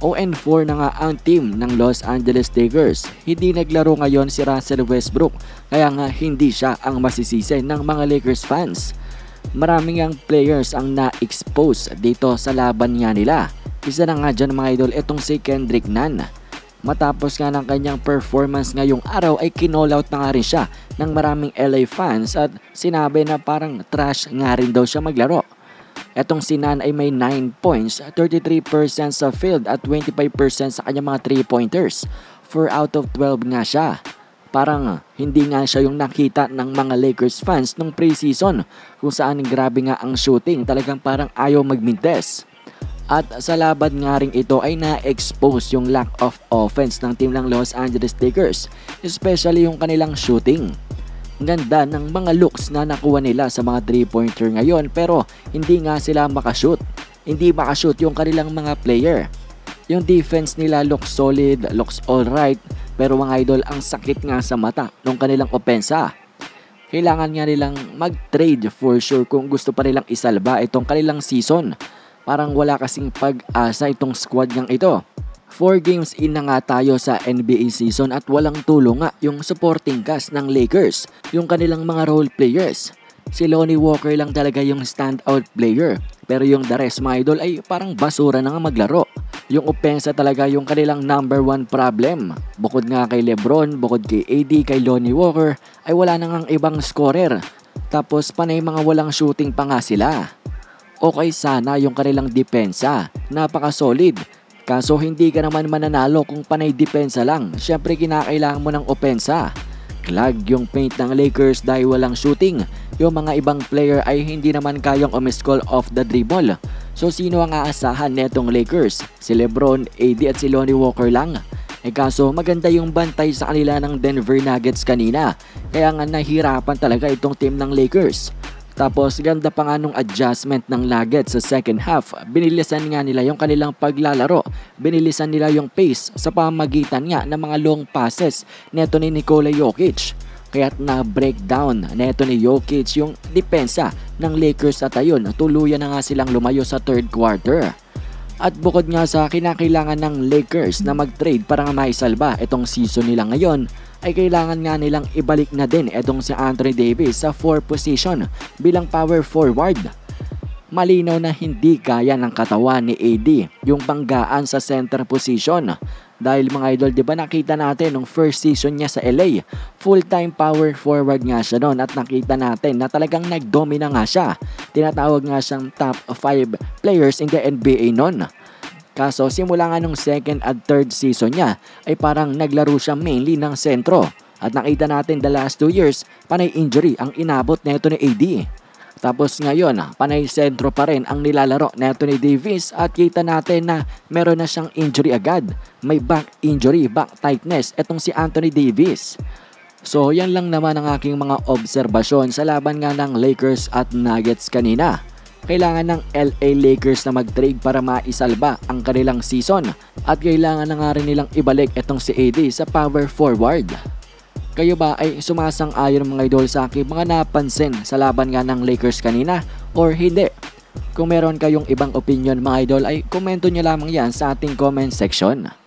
0-4 na nga ang team ng Los Angeles Lakers. Hindi naglaro ngayon si Russell Westbrook kaya nga hindi siya ang masisisi ng mga Lakers fans. Maraming ang players ang na-expose dito sa laban nga nila. Isa na nga dyan mga idol itong si Kendrick Nunn. Matapos nga ng kanyang performance ngayong araw ay kinall out na nga rin siya ng maraming LA fans at sinabi na parang trash nga rin daw siya maglaro. Etong si Nan ay may 9 points, 33% sa field at 25% sa kanyang mga 3-pointers. 4 out of 12 nga siya. Parang hindi nga siya yung nakita ng mga Lakers fans nung preseason kung saan grabe nga ang shooting. Talagang parang ayaw magmintes. At sa laban nga rin ito ay na-expose yung lack of offense ng team ng Los Angeles Lakers, especially yung kanilang shooting. Ganda ng mga looks na nakuha nila sa mga 3-pointer ngayon pero hindi nga sila makashoot. Hindi makashoot yung kanilang mga player. Yung defense nila looks solid, looks alright, pero mga idol ang sakit nga sa mata ng kanilang opensa. Kailangan nga nilang mag-trade for sure kung gusto pa nilang isalba itong kanilang season Parang wala kasing pag-asa itong squad niyang ito. 4 games in na nga tayo sa NBA season at walang tulong nga yung supporting cast ng Lakers, yung kanilang mga role players. Si Lonnie Walker lang talaga yung standout player. Pero yung the rest mga idol ay parang basura na nga maglaro. Yung opensa talaga yung kanilang number one problem. Bukod nga kay Lebron, bukod kay AD, kay Lonnie Walker, ay wala nang ang ibang scorer. Tapos panay mga walang shooting pa nga sila okay sana yung kanilang depensa. Napaka-solid. Kaso hindi ka naman mananalo kung panay depensa lang. Siyempre kinakailangan mo ng opensa. Clag yung paint ng Lakers dahil walang shooting. Yung mga ibang player ay hindi naman kayang umiscall off the dribble. So sino ang aasahan netong Lakers? Si Lebron, AD at si Lonnie Walker lang. Eh kaso maganda yung bantay sa kanila ng Denver Nuggets kanina. Kaya nga nahirapan talaga itong team ng Lakers. Tapos ganda pa nga nung adjustment ng Nuggets sa second half. Binilisan nga nila yung kanilang paglalaro. Binilisan nila yung pace sa pamagitan nga ng mga long passes neto ni Nikola Jokic. Kaya't na-breakdown neto ni Jokic yung depensa ng Lakers at ayun, tuluyan na nga silang lumayo sa third quarter. At bukod nga sa kinakailangan ng Lakers na mag-trade para nga maisalba itong season nila ngayon, ay kailangan nga nilang ibalik na din itong si Anthony Davis sa 4 position bilang power forward. Malinaw na hindi kaya ng katawan ni AD yung banggaan sa center position. Dahil mga idol, di ba nakita natin nung first season niya sa LA, full-time power forward nga siya noon at nakita natin na talagang nagdomina nga siya. Tinatawag nga siyang top 5 players in the NBA noon. Kaso simula nga nung second at third season niya ay parang naglaro siya mainly ng sentro. At nakita natin the last 2 years, panay injury ang inabot neto ni AD. Tapos ngayon, panay sentro pa rin ang nilalaro neto ni Davis at kita natin na meron na siyang injury agad. May back injury, back tightness, etong si Anthony Davis. So yan lang naman ang aking mga obserbasyon sa laban nga ng Lakers at Nuggets kanina kailangan ng LA Lakers na mag-trade para maisalba ang kanilang season at kailangan na nga rin nilang ibalik itong si AD sa power forward. Kayo ba ay sumasang-ayon mga idol sa aking mga napansin sa laban nga ng Lakers kanina or hindi? Kung meron kayong ibang opinion mga idol ay komento nyo lamang yan sa ating comment section.